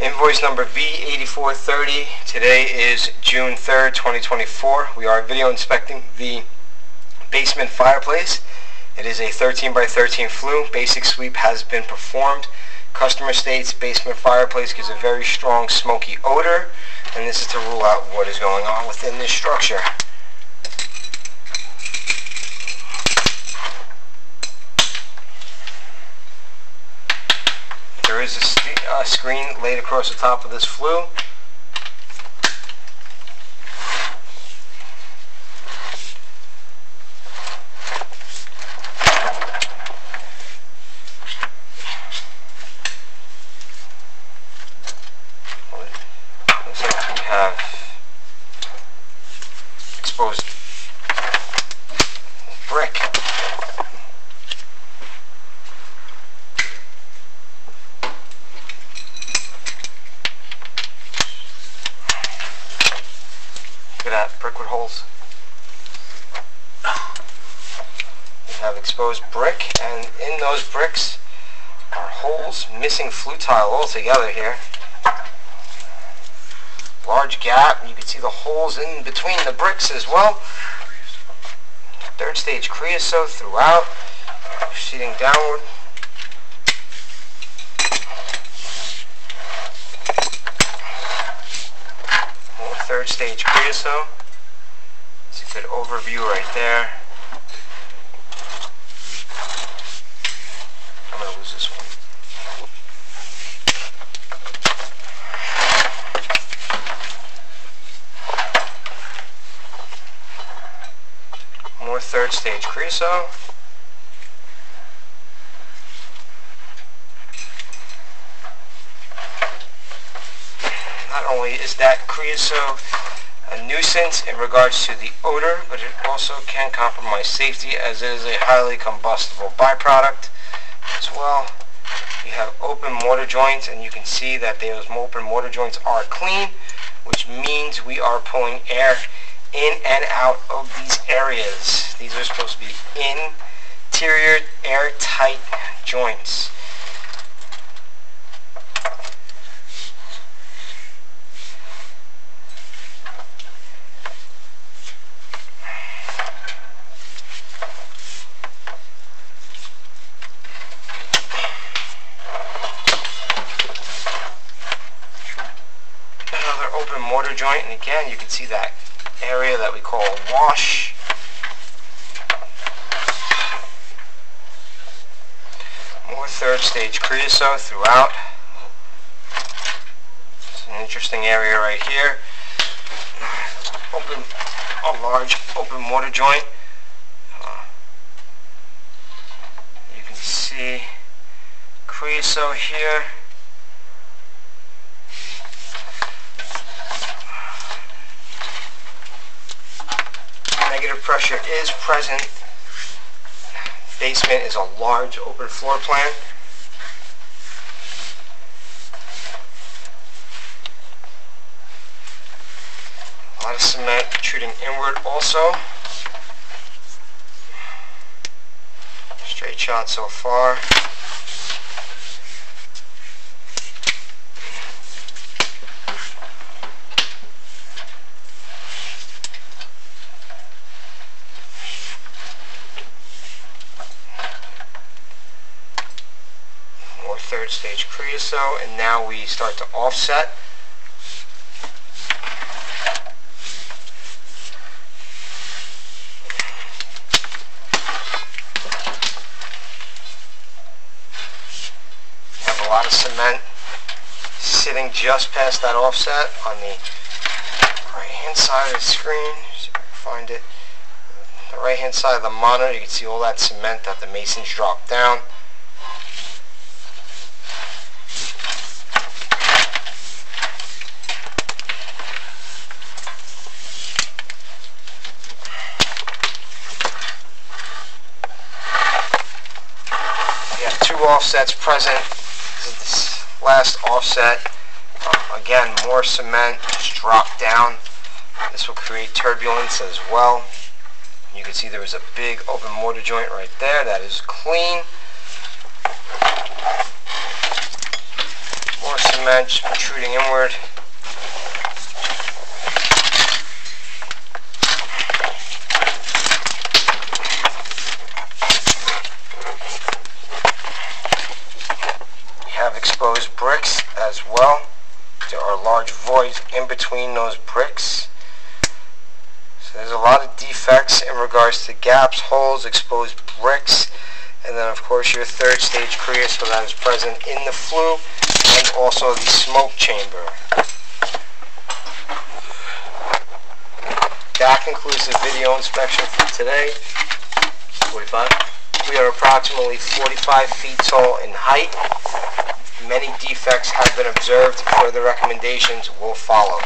Invoice number V8430. Today is June 3rd, 2024. We are video inspecting the basement fireplace. It is a 13 by 13 flue. Basic sweep has been performed. Customer states basement fireplace gives a very strong smoky odor, and this is to rule out what is going on within this structure. There is a st- uh, Uh, screen laid across the top of this flue. Looks like we have exposed brick. Look at that, brick with holes. We have exposed brick, and in those bricks are holes, missing flue tile altogether here. Large gap, you can see the holes in between the bricks as well. Third stage creosote throughout, proceeding downward. More third stage creosote. It's a good overview right there. Third stage creosote. Not only is that creosote a nuisance in regards to the odor, but it also can compromise safety as it is a highly combustible byproduct as well. You have open mortar joints and you can see that those open mortar joints are clean, which means we are pulling air in and out of these areas. These are supposed to be interior airtight joints. Another open mortar joint, and again you can see that area that we call wash. More third stage creosote throughout. It's an interesting area right here. Open, a large open mortar joint. Uh, you can see creosote here. Negative pressure is present. Basement is a large open floor plan. A lot of cement protruding inward also. Straight shot so far. More third stage creosote, and now we start to offset. Have a lot of cement sitting just past that offset on the right hand side of the screen. Find it. The right hand side of the monitor, you can see all that cement that the masons dropped down. We have two offsets present. This is last offset. Um, again, more cement just dropped down. This will create turbulence as well. You can see there was a big open mortar joint right there. That is clean. More cement protruding inward. We have exposed bricks as well. There are large voids in between those bricks. So there's a lot of defects in regards to gaps, holes, exposed bricks, and then of course your third stage creosote that is present in the flue and also the smoke chamber. That concludes the video inspection for today. 45? We are approximately 45 feet tall in height. Many defects have been observed. Further recommendations will follow.